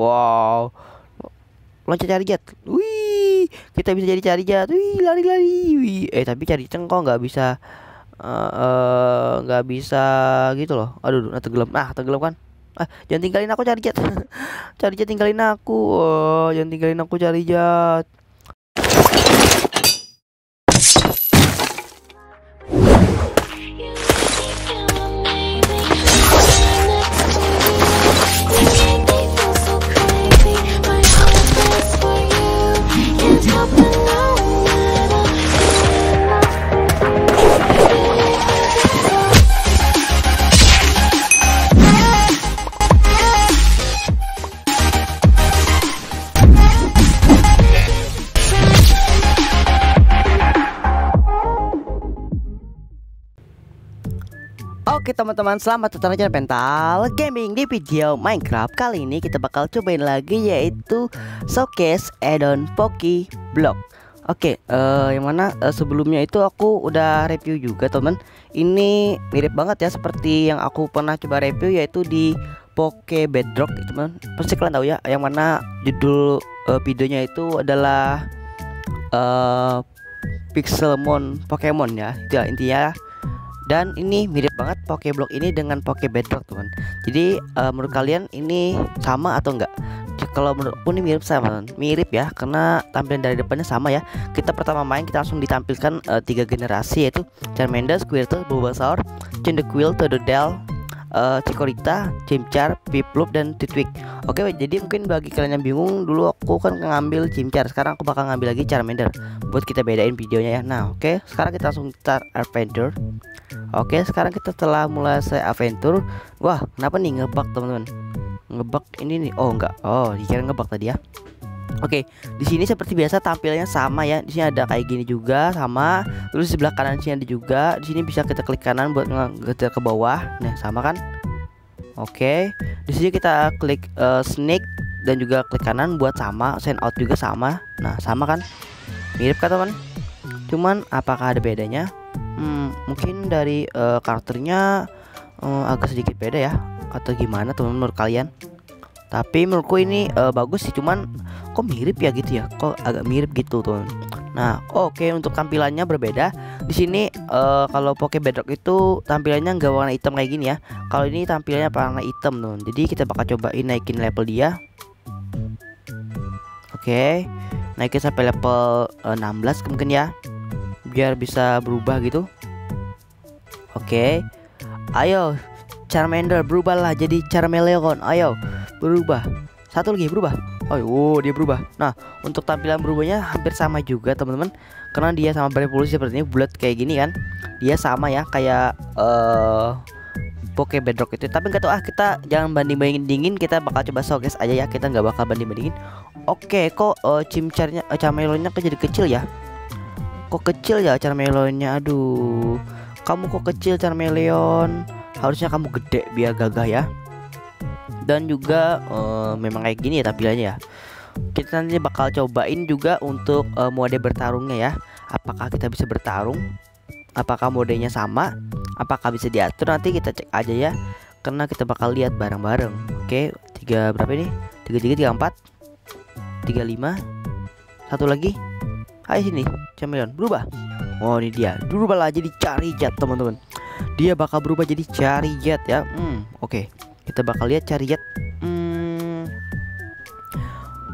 Wow. Loncat cari jet. Wih, kita bisa jadi cari jet. Wih, lari-lari. Wih, eh tapi cari cengkok nggak bisa eh, nggak uh, bisa gitu loh. Aduh, nah tenggelam. Ah, tenggelam kan? Ah, jangan tinggalin aku cari jet. cari jet tinggalin aku. Oh, jangan tinggalin aku cari jet. Oke teman-teman selamat datang di Pental Gaming di video Minecraft. Kali ini kita bakal cobain lagi yaitu Showcase Addon Poki Block. Oke uh, yang mana uh, sebelumnya itu aku udah review juga teman. Ini mirip banget ya seperti yang aku pernah coba review yaitu di Poke Bedrock teman. Pasti kalian tahu ya yang mana judul uh, videonya itu adalah uh, Pixelmon Pokemon ya. Itu ya intinya dan ini mirip banget Pokeblock ini dengan Pokebedrock teman. Jadi uh, menurut kalian ini sama atau enggak? Kalau menurutku ini mirip sama mirip ya karena tampilan dari depannya sama ya. Kita pertama main kita langsung ditampilkan uh, tiga generasi yaitu Charmander, Squirtle, Bulbasaur, Cyndaquil, Totodile, uh, Chikorita, Chimchar, Piplup dan Titwick. Oke, jadi mungkin bagi kalian yang bingung dulu aku kan ngambil Chimchar, sekarang aku bakal ngambil lagi Charmander buat kita bedain videonya ya. Nah, oke, sekarang kita langsung start adventure. Oke, sekarang kita telah mulai saya adventure. Wah, kenapa nih ngebug teman-teman? Ngebug ini nih. Oh, enggak. Oh, dikira ngebug tadi ya. Oke, di sini seperti biasa tampilnya sama ya. Di sini ada kayak gini juga sama. Terus di sebelah kanan sini ada juga. Di sini bisa kita klik kanan buat ngegeser ke bawah. Nah, sama kan? Oke. Di sini kita klik uh, snake dan juga klik kanan buat sama. Send out juga sama. Nah, sama kan? Mirip kan, teman? Cuman apakah ada bedanya? hmm, mungkin dari uh, karakternya uh, agak sedikit beda ya atau gimana teman menurut kalian tapi menurutku ini uh, bagus sih cuman kok mirip ya gitu ya? Kok agak mirip gitu tuh nah oke okay, untuk tampilannya berbeda. Di sini uh, kalau Poke Bedrock itu tampilannya nggak warna hitam kayak gini ya. Kalau ini tampilannya warna hitam tuh jadi kita bakal cobain naikin level dia. Oke okay. naikin sampai level uh, 16 mungkin ya. Biar bisa berubah gitu. Oke. Ayo Charmander berubahlah jadi Charmeleon. Ayo berubah. Satu lagi berubah. Oh, oh dia berubah. Nah untuk tampilan berubahnya hampir sama juga teman-teman. Karena dia sama berevolusi seperti ini bulat kayak gini kan? Dia sama ya kayak uh, Poke Bedrock itu. Tapi nggak tahu ah kita jangan banding-bandingin dingin. Kita bakal coba showcase aja ya. Kita nggak bakal banding-bandingin. Oke kok uh, cimcarnya uh, Charmelionnya jadi kecil ya? Kok kecil ya Charmelionnya aduh. Kamu kok kecil Charmeleon? Harusnya kamu gede biar gagah ya dan juga uh, memang kayak gini ya tampilannya ya. Kita nanti bakal cobain juga untuk uh, mode bertarungnya ya. Apakah kita bisa bertarung? Apakah modenya sama? Apakah bisa diatur? Nanti kita cek aja ya. Karena kita bakal lihat bareng-bareng. Oke tiga berapa ini? Tiga tiga tiga empat tiga lima satu lagi? Ayo sini, Chameleon berubah. Oh ini dia, berubahlah jadi cari jet teman-teman. Dia bakal berubah jadi cari jet ya. Hmm, oke. Okay. Kita bakal lihat cari jet. Hmm.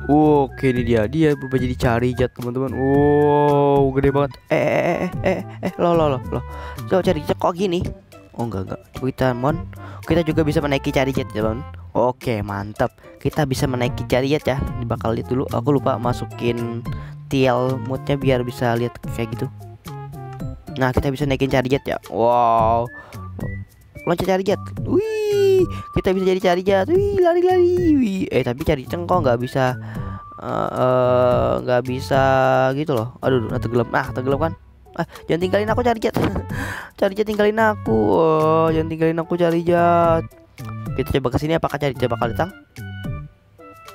Oke ini dia, dia berubah jadi cari jet teman-teman. Wow, gede banget. Eh eh eh eh eh, eh lo lo lo lo. Coba cari jet kok gini? Oh enggak enggak. Coba kita mon. Kita juga bisa menaiki cari jet teman. Oke mantap. Kita bisa menaiki cari jet ya. Ini bakal lihat dulu. Aku lupa masukin TL moodnya biar bisa lihat kayak gitu nah kita bisa naikin cari jet ya wow loncat cari jet wih kita bisa jadi cari jet wih lari lari wih. Eh tapi cari cengkok nggak bisa nggak uh, uh, bisa gitu loh. Aduh nah tenggelam. Ah tenggelam kan? Ah jangan tinggalin aku cari jet cari jet tinggalin aku. Oh, jangan tinggalin aku cari jet kita coba ke sini apakah cari jet bakal datang?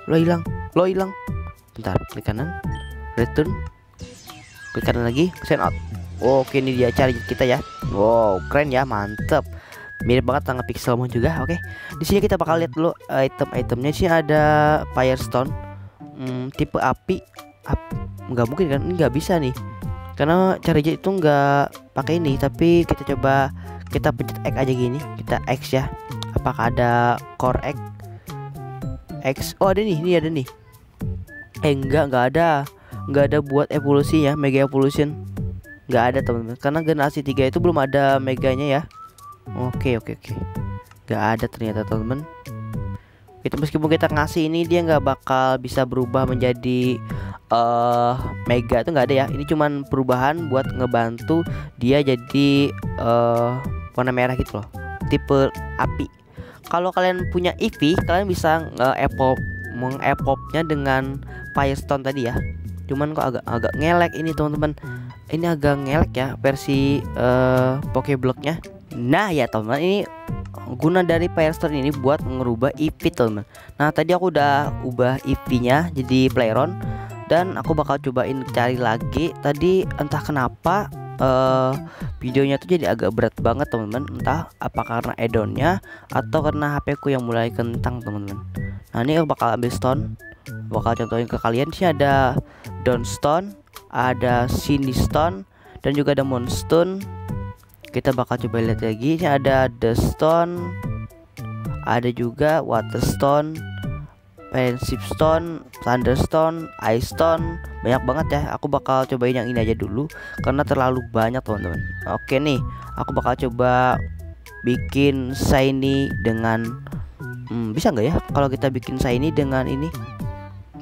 Lo hilang. Lo hilang. Bentar klik kanan. Return. Klik kanan lagi. Send out. Oke ini dia cari kita ya. Wow keren ya. Mantep mirip banget sama Pixelmon juga oke. Di sini kita bakal lihat dulu item-itemnya. Sih ada Firestone. Hmm, tipe api. Ap, nggak mungkin kan? Nggak bisa nih. Karena cari itu nggak pakai ini tapi kita coba kita pencet X aja gini. Kita X ya. Apakah ada core X? X. Oh ada nih ini ada nih. Eh enggak nggak ada. Nggak ada buat evolusi ya mega evolution. Nggak ada teman-teman. Karena generasi 3 itu belum ada meganya ya oke oke oke. Nggak ada ternyata teman-teman. Itu meskipun kita ngasih ini dia nggak bakal bisa berubah menjadi uh, mega. Itu nggak ada ya. Ini cuman perubahan buat ngebantu dia jadi uh, warna merah gitu loh. Tipe api. Kalau kalian punya EV kalian bisa nge-epop mengepopnya dengan Firestone tadi ya. Cuman kok agak agak ngelek ini teman-teman. Ini agak ngelek ya versi uh, Pokeblocknya nah ya teman-teman ini guna dari Firestone ini buat ngerubah EP teman nah tadi aku udah ubah EP nya jadi Playron dan aku bakal cobain cari lagi. Tadi entah kenapa uh, videonya tuh jadi agak berat banget teman-teman. Entah apa karena edonnya atau karena HP ku yang mulai kentang teman-teman. Nah ini aku bakal ambil stone. Bakal contohin ke kalian sih ada Downstone ada Shiny Stone dan juga ada Moonstone kita bakal coba lihat lagi ini ada The Stone ada juga Waterstone Pensive Stone, Thunderstone, Ice Stone, banyak banget ya. Aku bakal cobain yang ini aja dulu karena terlalu banyak teman-teman. Oke nih, aku bakal coba bikin shiny dengan hmm, bisa nggak ya kalau kita bikin shiny dengan ini?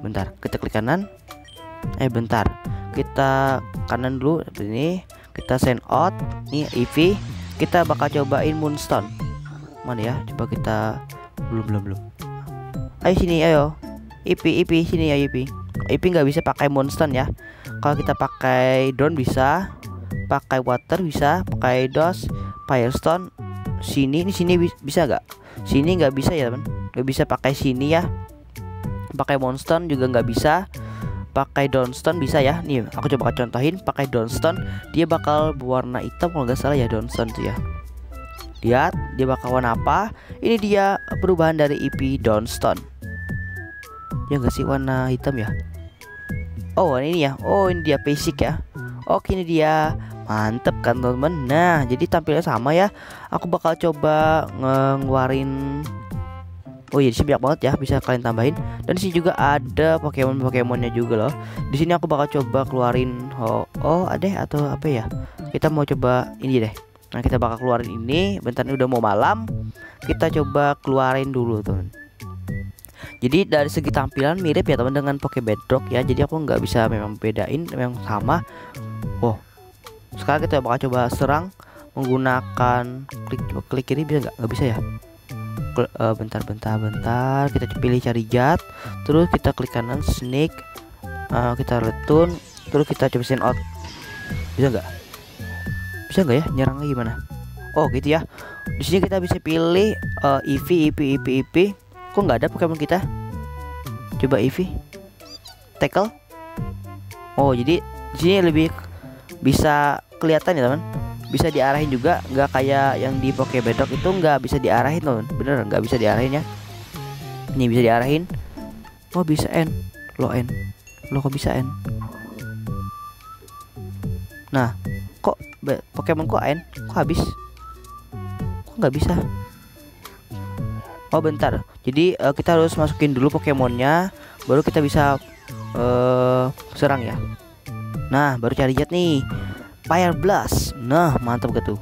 Bentar, kita klik kanan. Eh bentar, kita kanan dulu ini. Kita send out. Nih EV. Kita bakal cobain Moonstone. Mana ya? Coba kita belum belum belum. Ayo sini ayo. IP IP sini ya IP IP nggak bisa pakai monster ya. Kalau kita pakai drone bisa pakai water bisa pakai dos firestone. Sini ini sini bisa nggak? Sini nggak bisa ya teman. Nggak bisa pakai sini ya. Pakai monster juga nggak bisa pakai downstone bisa ya? Nih aku coba contohin pakai downstone dia bakal berwarna hitam kalau nggak salah ya downstone tuh ya. Lihat dia bakal warna apa? Ini dia perubahan dari EP downstone ya nggak sih warna hitam ya? Oh ini ya? Oh ini dia basic ya? Oke ini dia. Mantep kan teman-teman? Nah jadi tampilnya sama ya. Aku bakal coba ngeluarin Oh iya, sini banyak banget ya, bisa kalian tambahin. Dan di sini juga ada Pokemon Pokemonnya juga loh. Di sini aku bakal coba keluarin oh, oh ada atau apa ya? Kita mau coba ini deh. Nah kita bakal keluarin ini. Bentar ini udah mau malam. Kita coba keluarin dulu teman. Jadi dari segi tampilan mirip ya teman dengan Poke Bedrock ya. Jadi aku nggak bisa memang bedain memang sama. Oh. Sekarang kita bakal coba serang menggunakan klik klik ini bisa nggak? Nggak bisa ya. Bentar bentar bentar kita pilih cari jat terus kita klik kanan snake uh, kita retun terus kita coba send out bisa nggak bisa nggak ya nyerangnya gimana oh gitu ya di sini kita bisa pilih uh, EV EP EP EP Kok nggak ada Pokemon kita? Coba Eevee. Tackle. Oh, jadi di sini lebih bisa kelihatan ya, teman. Bisa diarahin juga, nggak kayak yang di Pokebedok itu nggak bisa diarahin, teman. Bener nggak bisa diarahin ya. Ini bisa diarahin. Oh, bisa N. Lo N. Lo kok bisa N? Nah, kok Pokemon kok N? Kok habis? Kok nggak bisa? Oh bentar. Jadi uh, kita harus masukin dulu Pokemonnya, baru kita bisa uh, serang ya. Nah baru cari jet nih. Fire Blast. Nah mantap gitu.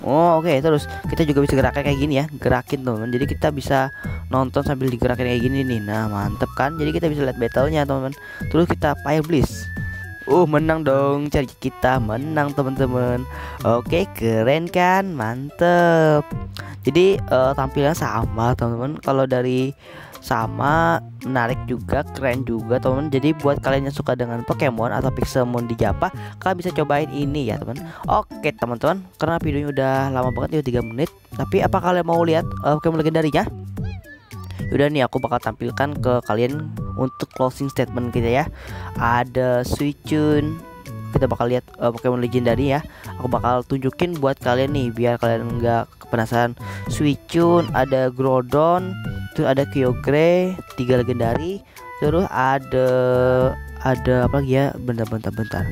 Oh oke okay. terus kita juga bisa gerakan kayak gini ya Gerakin teman-teman Jadi kita bisa nonton sambil digerakin kayak gini nih. Nah mantep kan? Jadi kita bisa lihat battlenya teman-teman. Terus kita Fire Blast. Uh menang dong. Cari kita menang teman-teman. Oke keren kan? Mantep. Jadi uh, tampilan sama teman-teman. Kalau dari sama menarik juga keren juga teman jadi buat kalian yang suka dengan Pokemon atau Pixelmon di Japa kalian bisa cobain ini ya teman. Oke teman-teman. Karena videonya udah lama banget ya 3 menit. Tapi apa kalian mau lihat uh, Pokemon legendarinya? Udah nih aku bakal tampilkan ke kalian untuk closing statement kita ya. Ada Suicune kita bakal lihat uh, Pokemon legendary ya. Aku bakal tunjukin buat kalian nih biar kalian nggak penasaran Suicune ada Groudon terus ada Kyogre tiga legendary terus ada ada apa lagi ya? Bentar-bentar bentar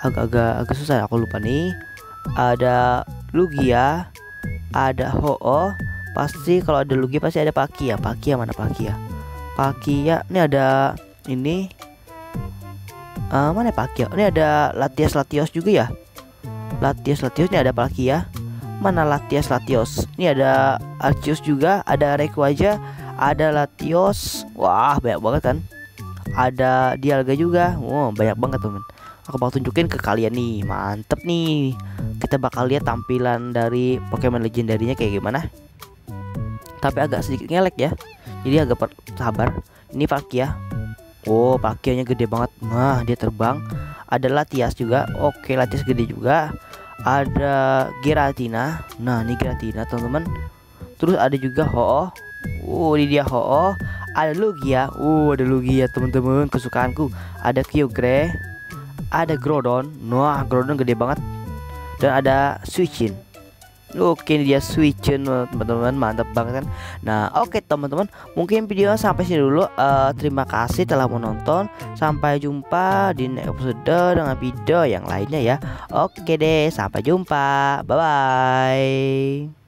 agak-agak agak susah aku lupa nih. Ada Lugia ada Ho-Oh. Pasti kalau ada Lugia pasti ada Pakia. Pakia mana Pakia? Pakia ini ada ini. Uh, mana ya ini ada Latias Latios juga ya? Latias Latios ini ada Pakia mana Latias Latios. Ini ada Arceus juga ada aja ada Latios. Wah banyak banget kan. Ada Dialga juga. Wow banyak banget teman aku bakal tunjukin ke kalian nih. Mantep nih. Kita bakal lihat tampilan dari Pokemon legendarinya kayak gimana. Tapi agak sedikit ngelek ya. Jadi agak sabar. Ini Palkia Oh Palkianya gede banget. Nah dia terbang. Ada Latias juga. Oke Latias gede juga Ada Giratina. Nah ini Giratina teman-teman. Terus ada juga Ho-Oh. Oh ini dia Ho-Oh. Ada Lugia. Oh ada Lugia teman-teman Kesukaanku. Ada Kyogre. Ada Groudon Wah Groudon gede banget. Dan ada Suicune Oke ini dia switch teman-teman. Mantap banget kan? Nah oke teman-teman. Mungkin video sampai sini dulu. Uh, Terima kasih telah menonton. Sampai jumpa di episode dengan video yang lainnya ya. Oke deh sampai jumpa. Bye bye